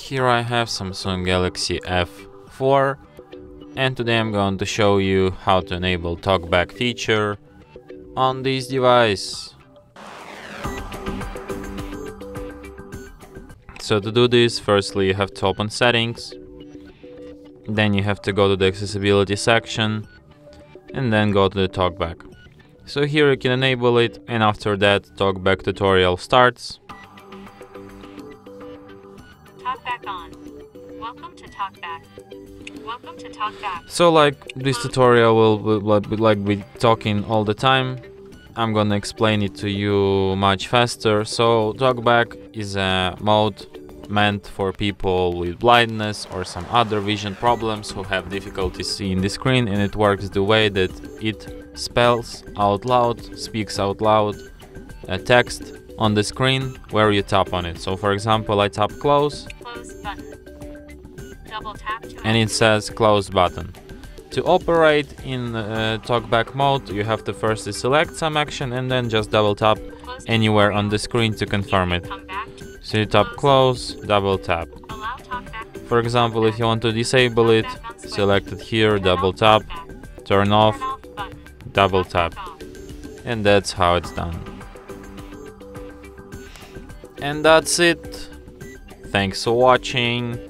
Here I have Samsung Galaxy F4 and today I'm going to show you how to enable talkback feature on this device. So to do this, firstly you have to open settings, then you have to go to the accessibility section and then go to the talkback. So here you can enable it and after that talkback tutorial starts. Welcome to Talkback. Welcome to Talkback. So like this tutorial will, will, like be talking all the time. I'm gonna explain it to you much faster. So talkback is a mode meant for people with blindness or some other vision problems who have difficulty seeing the screen and it works the way that it spells out loud, speaks out loud a text on the screen where you tap on it. So for example I tap close Close and it says close button. To operate in uh, talkback mode, you have to first select some action and then just double tap anywhere on the screen to confirm it. So you tap close, double tap. For example, if you want to disable it, select it here, double tap, turn off, double tap, and that's how it's done. And that's it. Thanks for watching.